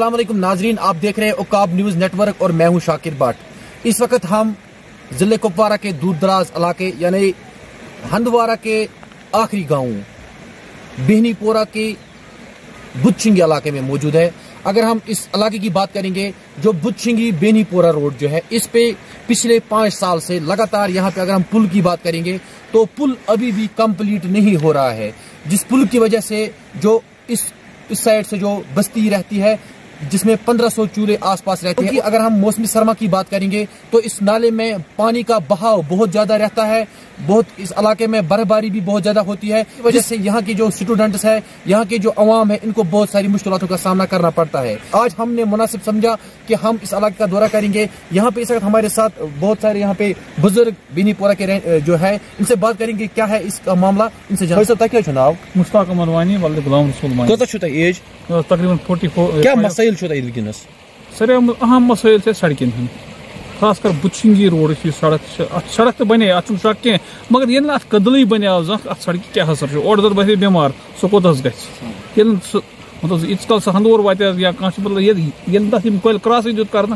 السلام علیکم ناظرین، آپ دیکھ رہے ہیں اوکاب نیوز نیٹ ورک اور میں ہوں شاکر بٹ اس وقت ہم ضلع کپوارہ کے دور دراز علاقے یعنی ہندوارہ کے آخری گاؤں، بہنی پورہ کے بدچنگی علاقے میں موجود ہے اگر ہم اس علاقے کی بات کریں گے، جو بدچنگی بینی پورہ روڈ جو ہے، اس پہ پچھلے پانچ سال سے لگاتار یہاں پہ اگر ہم پل کی بات کریں گے، تو پل ابھی بھی کمپلیٹ نہیں ہو رہا ہے۔ جس پل کی وجہ سے جو اس اس سائڈ سے جو بستی رہتی ہے جس میں پندرہ سو چولہے آس پاس رہتے ہیں۔ اگر ہم موسمی سرما کی بات کریں گے تو اس نالے میں پانی کا بہاؤ بہت زیادہ رہتا ہے۔ بہت اس علاقے میں برف باری بھی بہت زیادہ ہوتی ہے۔ وجہ سے یہاں کی جو اسٹوڈنٹس ہے یہاں کے جو عوام ہے ان کو بہت ساری مشکلاتوں کا سامنا کرنا پڑتا ہے۔ آج ہم نے مناسب سمجھا کہ ہم اس علاقے کا دورہ کریں گے۔ یہاں پہ اس وقت ہمارے ساتھ بہت سارے یہاں پہ بزرگ بینی پورہ کے جو ہے ان سے بات کریں گے کیا ہے اس کا معاملہ۔ ان سے ناو مشتاق احمد وانی ولد غلام رسول ایج تقریباً فورٹی فور کیا مسائل ونکس سر اہم مسائل سے سڑکن ہند خاص کر بچنگی روڈ کی سڑک ات سڑک تو بنے ات سڑک کی مگر یہ ات کدل بنیو زخ ات سڑک کیا اثر اور در بہت بیمار سہ کوتس گھل مطلب یت کال سہ ہندور وات یا مطلب یل تک کل کراس دیت کر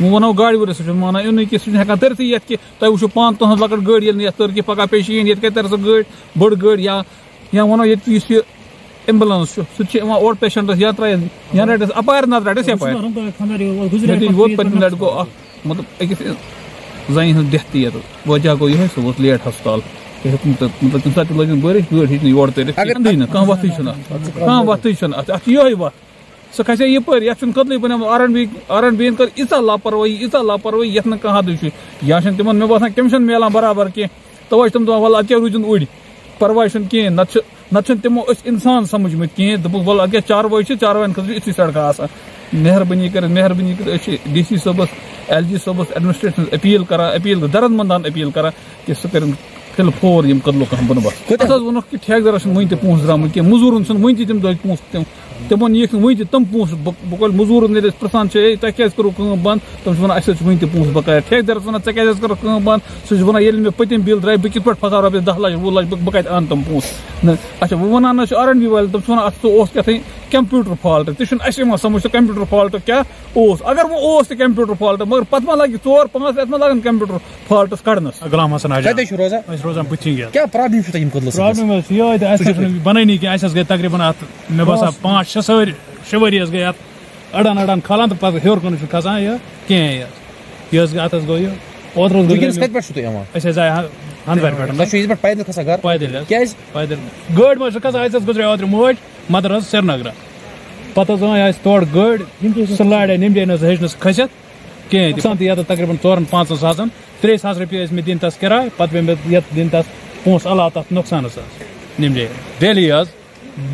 ونو گاڑی وول سہ مانا ان کہ سہ ہکان ترتی یت کہ تہ وچھو پان تہذ لکٹ گاڑی یل یت تر کہ پگہ پیش یت کتہ تر سہ گاڑی بڑ گاڑی یا یا ونو یت اس یہ ایمبولینس سہ اور پیشنٹس یا ترا یا رٹس اپار نہ رٹس اپار ووت پتم لٹ گو مطلب أکِس زنہِ ہٕنٛز ڈیتھ یَتھ وجہ گوٚو یِہوے سُہ ووت لیٹ ہسپتال مطلب تمہِ ساتہٕ تہِ لٲجِن بٲرِش گٲڑۍ ہیٚچ نہٕ یورٕ تٔرِتھ کِہیٖنۍ کانٛہہ وَتھٕے چھُنہٕ اَتھ کانٛہہ وَتھٕے چھُنہٕ اَتھ اَتھ چھِ یِہوے وَتھ سۄ کھسے یپٲرۍ یَتھ چھُنہٕ کٔدلٕے بَنیومُت R N B R N B یَن کٔر ییٖژاہ لاپروٲہی ییٖژاہ لاپروٲہی یَتھ نہٕ کانٛہہ حدٕے چھُ یا چھُنہٕ تِمن مےٚ باسان کٔمِس چھُنہٕ میلان برابر کیٚنٛہہ تَوے چھِ تِم دَپان وَلہٕ اَدٕ کیٛاہ پرواے چھُنہٕ کِہیٖنۍ نتہٕ چھُ نتہٕ چھِنہٕ تِمو أسۍ اِنسان سمجھمٕتۍ کِہیٖنۍ۔ دوٚپُکھ وَلہٕ اَدٕ کیٛاہ چاروٲے چھِ چاروایَن خٲطرٕ چھِ یِژھٕے سڑکہٕ آسان۔ مہربٲنی کٔرِتھ مہربٲنی کٔرِتھ أسۍ چھِ ڈی سی صٲبَس ایل جی صٲبس ایڈمنسٹریشن اپیل کران اپیل درد مندان اپیل کران کہ سہ کر فل فور یم قدلو کم بندوبست وونک کہ ٹھیکدارس ون تہ پونس درامت کی مزورن سن ون تم دہ پونس تم تمو نیک ون تم پونس بکل مزورن یل پرسان تہ کیا کرو کم بند تم ونان اس ون تہ پونس بقایا ٹھیکدارس ونان ژے کیا کرو کم بند سہ ونان یل مے پتم بل درائے بہ کت پہ پھسا رۄپیس دہ لچھ وُہ لچھ بہ کتہ ان تم پونس اچھا وہ ونان آر این بی والے تم ونان ات اوس کتھے کمپیوٹر فالٹ تہ چھُنہٕ اَسہِ یِوان سمجھ سُہ کمپیوٹر فالٹ کیٛاہ اوس اگر وۄنۍ اوس تہِ کمپیوٹر فالٹ مگر پتہٕ ما لگہِ ژور پانٛژھ رٮ۪تھ ما لگن کمپیوٹر فالٹس کڑنس غلام حسن روزان روزان بتھی کیا پرابلم چھو تیم کدلس پرابلم ہے یہ ہے اس بنانی کہ اس گئی تقریباً ات میں باسا پانچ شے سوری شے وری اس گئی ات اڑان اڑان کھالان تو پتہ ہیور کن چھ کھسان یہ کیں یہ یہ گئی اتس گئی اوتر گئی کس کت پٹ چھو تیم اس زای ہندوار پٹ نہ چھو اس پٹ پیدل کھسا گھر پیدل کیاز پیدل گاڑ مہ کھسا اس گزرے اوتر موج مدر سرینگر پتہ آس تور گاڑ سہ لاڑے نمجے نس ہیچنس کھست کہیں تہ تقریباً ژورن پانچن ساسن ترے ساس رۄپیہِ ٲسۍ مےٚ دِنۍ تَس کِراے پَتہٕ پیٚیہِ مےٚ یَتھ دِنۍ تَس پونٛسہٕ علاوٕ تَتھ نۄقصانَس حظ نِمجے ڈیلی حظ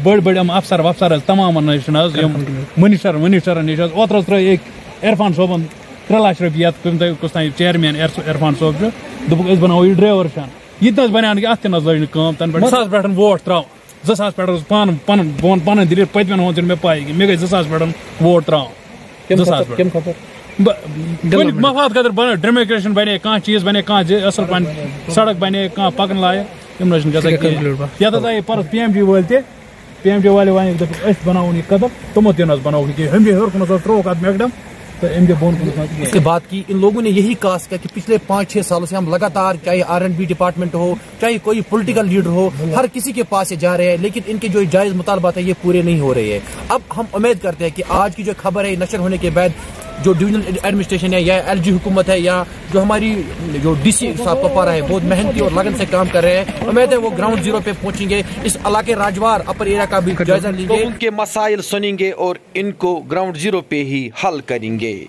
بٔڑۍ یِم اَفسر وَفسر حظ حظ یِم مٔنِسٹر ؤنِسٹرن نِش حظ اوترٕ حظ ترٛٲے أکۍ عرفان صٲبن ترٛےٚ لَچھ رۄپیہِ یَتھ دۄہ کُس تانۍ چیرمین عرفان صٲب چھُ دوٚپُکھ أسۍ بَناوو یہِ ڈرٛیوَر شان یہِ تہِ نہٕ حظ بَنیو نہٕ کہِ اَتھ تہِ نہٕ حظ لٔج نہٕ کٲم تَنہٕ پٮ۪ٹھ زٕ ساس پٮ۪ٹھ ووٹ ترٛاوُن زٕ ساس پٮ۪ٹھ حظ پانہٕ پَنُن بہٕ وَنہٕ پَنٕنۍ دِلیٖل پٔتمٮ۪ن ہُنٛد چھُنہٕ مےٚ پاے کہِ مےٚ گٔے زٕ ساس پٮ۪ٹھ ووٹ ترٛاوُن زٕ ساس پٮ۪ٹھ۔ مفاد خٲطرٕ بنے ڈیموکریشن بنے کانٛہہ چیٖز بنے کانٛہہ اصل پہن سڑک بنے کانٛہہ پکن لایق تم نہ گژھان کینٛہہ۔ یتھ حظ آیے پرس پی ایم جی وٲلۍ تہِ پی ایم جے والے وَنہِ دوٚپُکھ أسۍ بَناوون یہِ قدم تِمو تہِ نہ حظ بنووُکھ کینٛہہ ہُمہِ ہیوٚر کُنَس حظ ترٛووُکھ اَتھ میکڈَم تہٕ اتھ میکڈم اس کے بعد کی ان لوگوں نے یہی کاس کہا کہ پچھلے پانچ چھ سالوں سے ہم لگاتار چاہے آر این بی ڈپارٹمنٹ ہو، چاہے کوئی پولیٹیکل لیڈر ہو، ہر کسی کے پاس یہ جا رہے ہیں، لیکن ان کے جو جائز مطالبات ہیں یہ پورے نہیں ہو رہے ہیں۔ اب ہم امید کرتے ہیں کہ آج کی جو خبر ہے نشر ہونے کے بعد جو ڈویژنل ایڈمنسٹریشن ہے یا ایل جی حکومت ہے یا جو ہماری جو ڈی سی صاحب پپارا ہے، بہت محنتی اور لگن سے کام کر رہے ہیں۔ امید ہے وہ گراؤنڈ زیرو پہ پہنچیں گے۔ اس علاقے راجوار اپر ایریا کا بھی جائزہ لیں گے۔ ان کے مسائل سنیں گے اور ان کو گراؤنڈ زیرو پہ ہی حل کریں گے۔